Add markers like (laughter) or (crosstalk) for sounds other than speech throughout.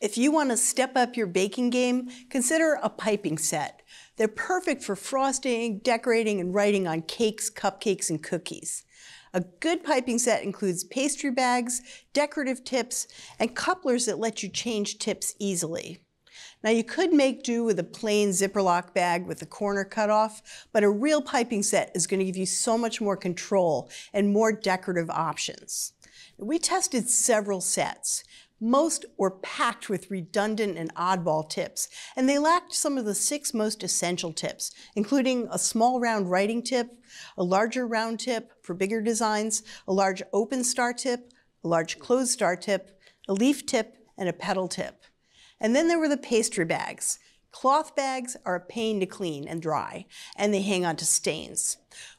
If you want to step up your baking game, consider a piping set. They're perfect for frosting, decorating, and writing on cakes, cupcakes, and cookies. A good piping set includes pastry bags, decorative tips, and couplers that let you change tips easily. Now you could make do with a plain zipper lock bag with the corner cut off, but a real piping set is going to give you so much more control and more decorative options. We tested several sets. Most were packed with redundant and oddball tips, and they lacked some of the six most essential tips, including a small round writing tip, a larger round tip for bigger designs, a large open star tip, a large closed star tip, a leaf tip, and a petal tip. And then there were the pastry bags. Cloth bags are a pain to clean and dry, and they hang on to stains.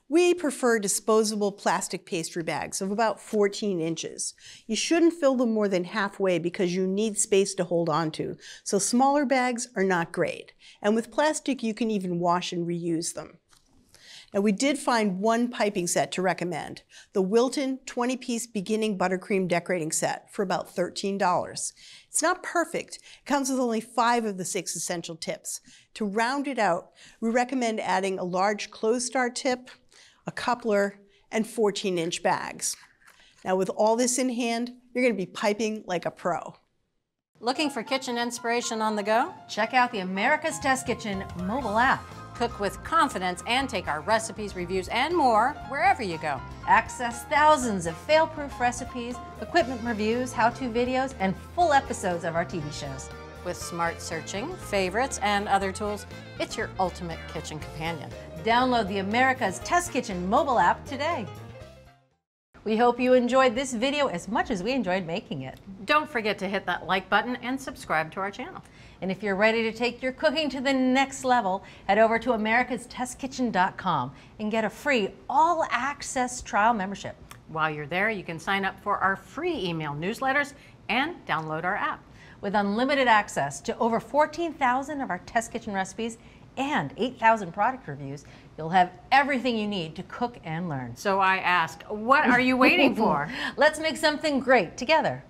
We prefer disposable plastic pastry bags of about 14 inches. You shouldn't fill them more than halfway because you need space to hold on to, so smaller bags are not great. And with plastic, you can even wash and reuse them. Now we did find one piping set to recommend, the Wilton 20-piece beginning buttercream decorating set for about $13. It's not perfect. It comes with only five of the six essential tips. To round it out, we recommend adding a large closed star tip, a coupler, and 14-inch bags. Now with all this in hand, you're going to be piping like a pro. Looking for kitchen inspiration on the go? Check out the America's Test Kitchen mobile app. Cook with confidence and take our recipes, reviews, and more wherever you go. Access thousands of fail-proof recipes, equipment reviews, how-to videos, and full episodes of our TV shows. With smart searching, favorites, and other tools, it's your ultimate kitchen companion. Download the America's Test Kitchen mobile app today. We hope you enjoyed this video as much as we enjoyed making it. Don't forget to hit that like button and subscribe to our channel. And if you're ready to take your cooking to the next level, head over to americastestkitchen.com and get a free all-access trial membership. While you're there, you can sign up for our free email newsletters and download our app. With unlimited access to over 14,000 of our test kitchen recipes and 8,000 product reviews, you'll have everything you need to cook and learn. So I ask, what are you waiting for? (laughs) Let's make something great together.